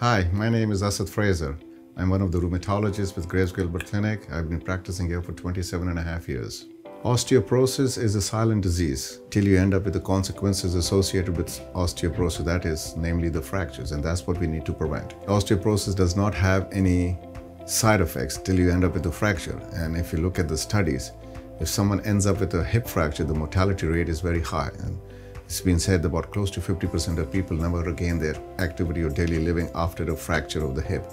Hi, my name is Asad Fraser. I'm one of the rheumatologists with Graves Gilbert Clinic. I've been practicing here for 27 and a half years. Osteoporosis is a silent disease till you end up with the consequences associated with osteoporosis, that is, namely the fractures, and that's what we need to prevent. Osteoporosis does not have any side effects till you end up with a fracture. And if you look at the studies, if someone ends up with a hip fracture, the mortality rate is very high. And it's been said that about close to 50% of people never regain their activity or daily living after a fracture of the hip.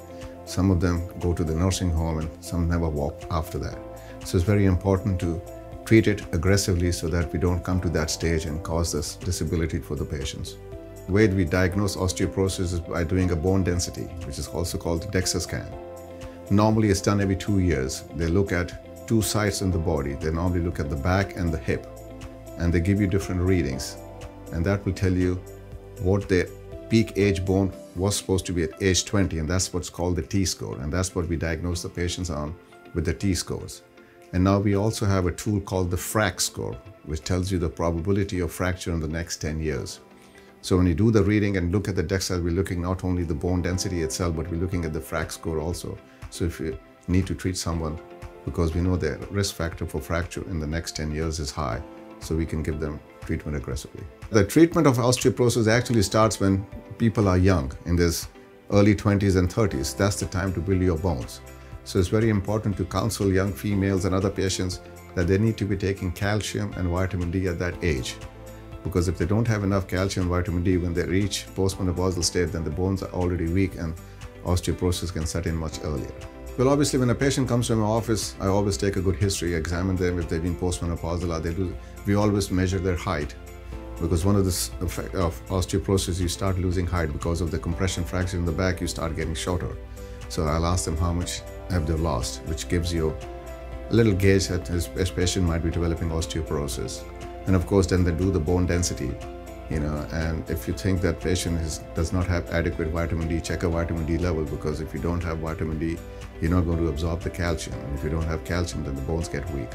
Some of them go to the nursing home and some never walk after that. So it's very important to treat it aggressively so that we don't come to that stage and cause this disability for the patients. The way we diagnose osteoporosis is by doing a bone density, which is also called DEXA scan. Normally it's done every two years. They look at two sites in the body. They normally look at the back and the hip and they give you different readings and that will tell you what their peak age bone was supposed to be at age 20 and that's what's called the T-score and that's what we diagnose the patients on with the T-scores. And now we also have a tool called the FRAX score which tells you the probability of fracture in the next 10 years. So when you do the reading and look at the DEXA, we're looking not only the bone density itself, but we're looking at the FRAX score also. So if you need to treat someone, because we know the risk factor for fracture in the next 10 years is high, so we can give them treatment aggressively. The treatment of osteoporosis actually starts when people are young, in their early 20s and 30s. That's the time to build your bones. So it's very important to counsel young females and other patients that they need to be taking calcium and vitamin D at that age. Because if they don't have enough calcium and vitamin D when they reach postmenopausal state, then the bones are already weak and osteoporosis can set in much earlier. Well, obviously, when a patient comes to my office, I always take a good history, examine them if they've been postmenopausal. They do, we always measure their height because one of the effect of osteoporosis, you start losing height because of the compression fracture in the back. You start getting shorter. So I'll ask them how much have they lost, which gives you a little gauge that this patient might be developing osteoporosis. And of course, then they do the bone density you know and if you think that patient is, does not have adequate vitamin d check a vitamin d level because if you don't have vitamin d you're not going to absorb the calcium. And if you don't have calcium then the bones get weak.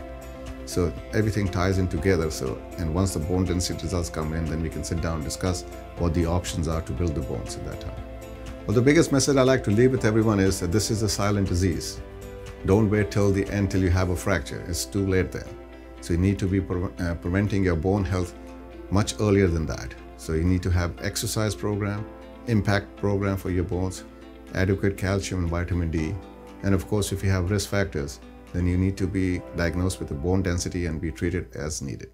So everything ties in together. So and once the bone density results come in then we can sit down and discuss what the options are to build the bones at that time. Well the biggest message i like to leave with everyone is that this is a silent disease. Don't wait till the end till you have a fracture. It's too late then. So you need to be pre uh, preventing your bone health much earlier than that. So you need to have exercise program, impact program for your bones, adequate calcium and vitamin D. And of course, if you have risk factors, then you need to be diagnosed with a bone density and be treated as needed.